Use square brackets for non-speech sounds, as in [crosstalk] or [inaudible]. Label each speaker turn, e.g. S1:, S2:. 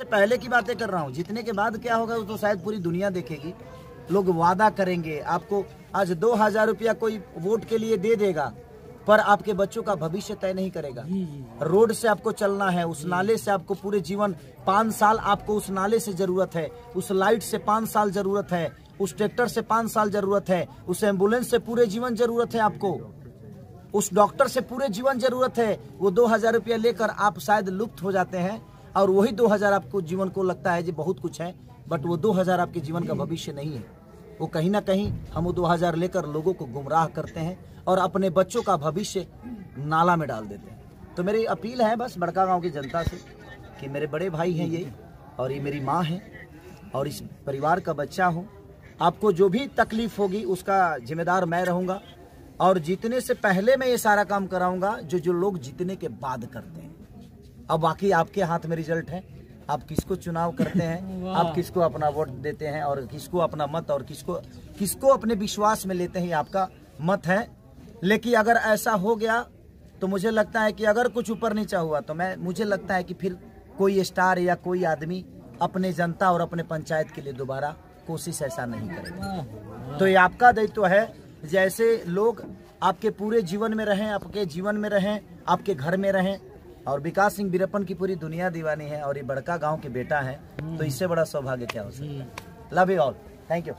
S1: से पहले की बातें कर रहा हूँ। जीतने के बाद क्या होगा वो तो शायद पूरी दुनिया देखेगी। लोग वादा करेंगे आपको आज दो हज़ार रुपया कोई वोट के लिए दे देगा पर आपके बच्चों का भविष्य तय नहीं करेगा। रोड से आपको चलना है उस नाले से आपको पूरे जीवन पाँच साल आपको उस नाले से ज़रूरत है उस लाइट से पाँच साल ज़रूरत है उस ट्रैक्टर से पाँच साल ज़रूरत है उस एंबुलेंस से पूरे जीवन ज़रूरत है आपको। उस डॉक्टर से पूरे जीवन ज़रूरत है वो दो हज़ार रुपया लेकर आप शायद लुप्त हो जाते हैं। और वही दो हज़ार आपको जीवन को लगता है जी, बहुत कुछ है बट वो दो हज़ार आपके जीवन का भविष्य नहीं है। वो कहीं ना कहीं हम वो दो हज़ार लेकर लोगों को गुमराह करते हैं और अपने बच्चों का भविष्य नाला में डाल देते हैं। तो मेरी अपील है बस बड़का गाँव की जनता से कि मेरे बड़े भाई हैं ये और ये मेरी माँ है और इस परिवार का बच्चा हूँ। आपको जो भी तकलीफ़ होगी उसका जिम्मेदार मैं रहूँगा और जीतने से पहले मैं ये सारा काम कराऊँगा जो जो लोग जीतने के बाद करते हैं। अब बाकी आपके हाथ में रिज़ल्ट है। आप किसको चुनाव करते हैं [laughs] आप किसको अपना वोट देते हैं और किसको अपना मत और किसको किसको अपने विश्वास में लेते हैं आपका मत है। लेकिन अगर ऐसा हो गया तो मुझे लगता है कि अगर कुछ ऊपर नीचा हुआ तो मैं मुझे लगता है कि फिर कोई स्टार या कोई आदमी अपने जनता और अपने पंचायत के लिए दोबारा कोशिश ऐसा नहीं करेगा। तो ये आपका दायित्व है जैसे लोग आपके पूरे जीवन में रहें आपके जीवन में रहें आपके घर में रहें और विकास सिंह बीरप्पन की पूरी दुनिया दीवानी है और ये बड़का गाँव के बेटा है तो इससे बड़ा सौभाग्य क्या हो सकता है? Love you all thank you